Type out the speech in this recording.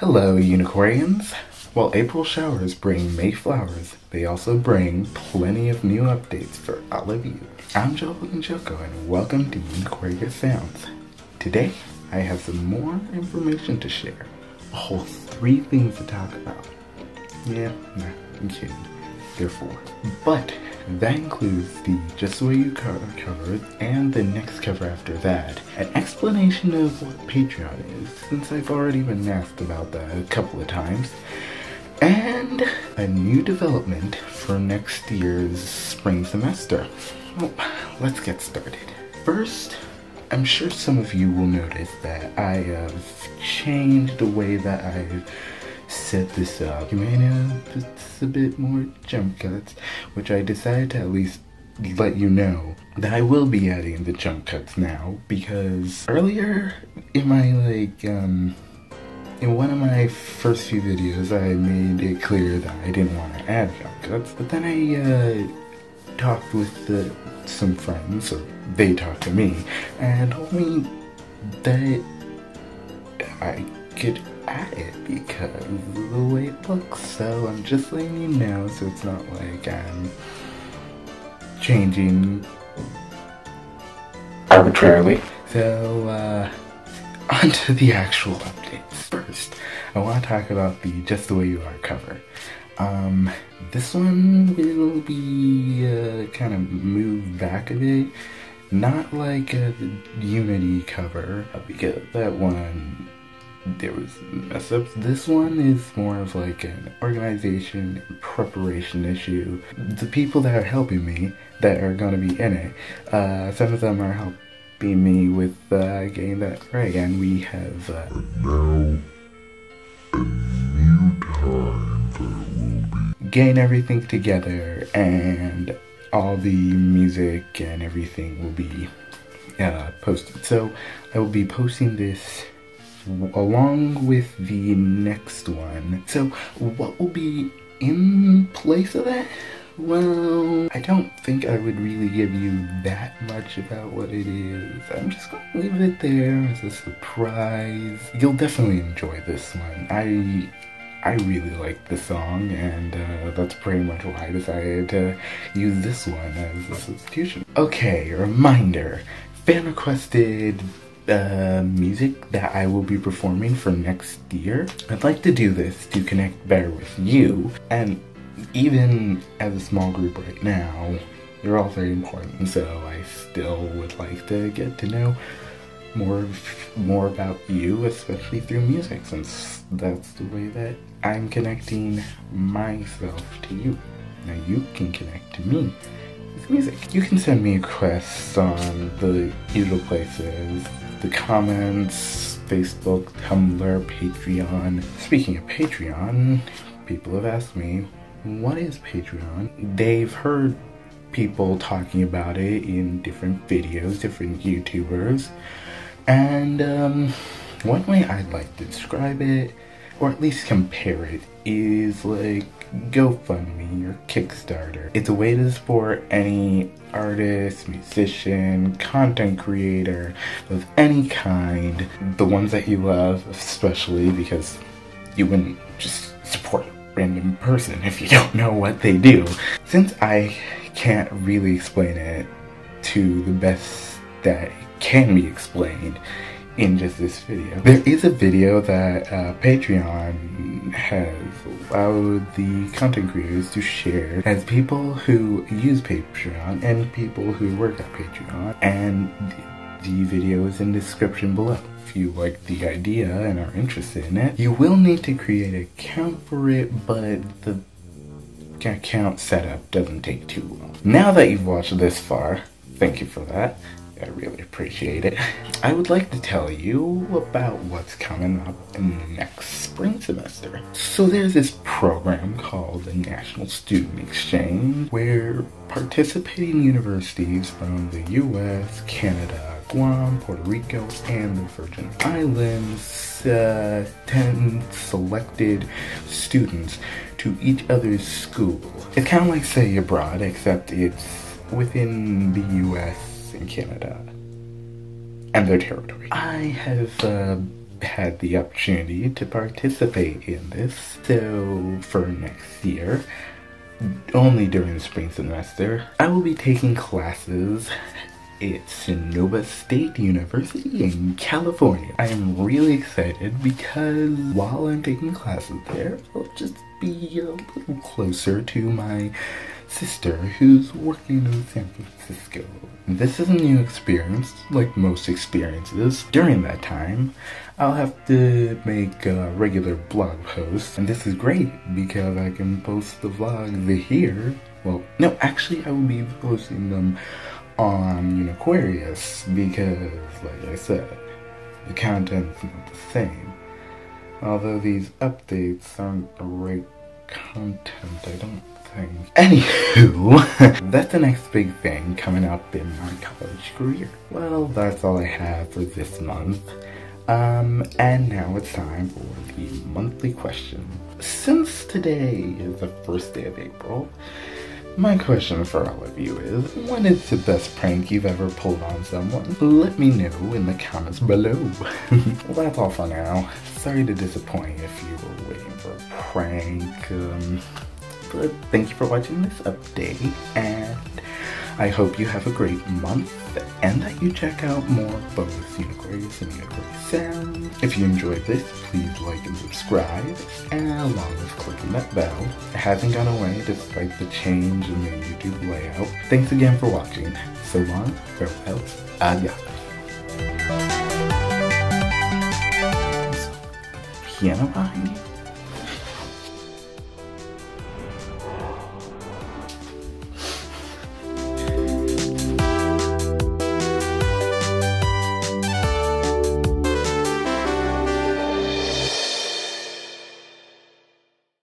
Hello, Uniquarians. While April showers bring May flowers, they also bring plenty of new updates for all of you. I'm Joe Joko and welcome to Uniquaria Sounds. Today, I have some more information to share. A whole three things to talk about. Yeah, nah, I'm kidding. There are four. But that includes the Just the Way You cover and the next cover after that. An explanation of what Patreon is, since I've already been asked about that a couple of times. And a new development for next year's spring semester. Well, let's get started. First, I'm sure some of you will notice that I have changed the way that I've set this up. You may it's a bit more jump cuts, which I decided to at least let you know that I will be adding the jump cuts now because earlier in my like um in one of my first few videos I made it clear that I didn't want to add jump cuts but then I uh, talked with the, some friends or they talked to me and told me that I could at it because of the way it looks. So I'm just letting you know so it's not like I'm changing arbitrarily. So, uh, onto the actual updates. First, I want to talk about the Just the Way You Are cover. Um, this one will be uh, kind of moved back a bit. Not like a Unity cover, because that one there was mess ups. This one is more of like an organization preparation issue. The people that are helping me that are going to be in it, uh, some of them are helping me with uh, getting that right, and we have uh, now a new time that will be getting everything together, and all the music and everything will be uh, posted. So I will be posting this along with the next one. So what will be in place of that? Well, I don't think I would really give you that much about what it is. I'm just gonna leave it there as a surprise. You'll definitely enjoy this one. I I really like the song, and uh, that's pretty much why I decided to use this one as a substitution. Okay, reminder, fan requested uh, music that I will be performing for next year. I'd like to do this to connect better with you, and even as a small group right now, you're all very important, so I still would like to get to know more more about you, especially through music, since that's the way that I'm connecting myself to you. Now you can connect to me music. You can send me requests on the usual places the comments, Facebook, Tumblr, Patreon. Speaking of Patreon, people have asked me, what is Patreon? They've heard people talking about it in different videos, different YouTubers. And um, one way I'd like to describe it, or at least compare it, is like GoFundMe or Kickstarter. It's a way to support any artist, musician, content creator of any kind, the ones that you love, especially because you wouldn't just support a random person if you don't know what they do. Since I can't really explain it to the best that can be explained, in just this video. There is a video that uh, Patreon has allowed the content creators to share as people who use Patreon and people who work at Patreon and the video is in the description below. If you like the idea and are interested in it, you will need to create an account for it, but the account setup doesn't take too long. Now that you've watched this far, thank you for that. I really appreciate it. I would like to tell you about what's coming up in the next spring semester. So there's this program called the National Student Exchange where participating universities from the US, Canada, Guam, Puerto Rico, and the Virgin Islands uh, send selected students to each other's school. It's kind of like Say Abroad, except it's within the US in Canada and their territory. I have uh, had the opportunity to participate in this. So for next year, only during the spring semester, I will be taking classes at Sonoma State University in California. I am really excited because while I'm taking classes there, I'll just be a little closer to my sister who's working in San Francisco. This is a new experience, like most experiences. During that time, I'll have to make a regular blog posts, and this is great because I can post the vlogs here. Well, no, actually, I will be posting them on Uniquarius because, like I said, the content's not the same. Although these updates aren't great content, I don't Anywho, that's the next big thing coming up in my college career. Well, that's all I have for this month. Um, and now it's time for the monthly question. Since today is the first day of April, my question for all of you is, what is the best prank you've ever pulled on someone? Let me know in the comments below. well, that's all for now. Sorry to disappoint if you were waiting for a prank. Um, thank you for watching this update, and I hope you have a great month, and that you check out more both Uniquarius and Uniquaria Sound. If you enjoyed this, please like and subscribe, and along with clicking that bell. It hasn't gone away despite the change in the YouTube layout. Thanks again for watching. So long, farewell, adios. Piano behind you?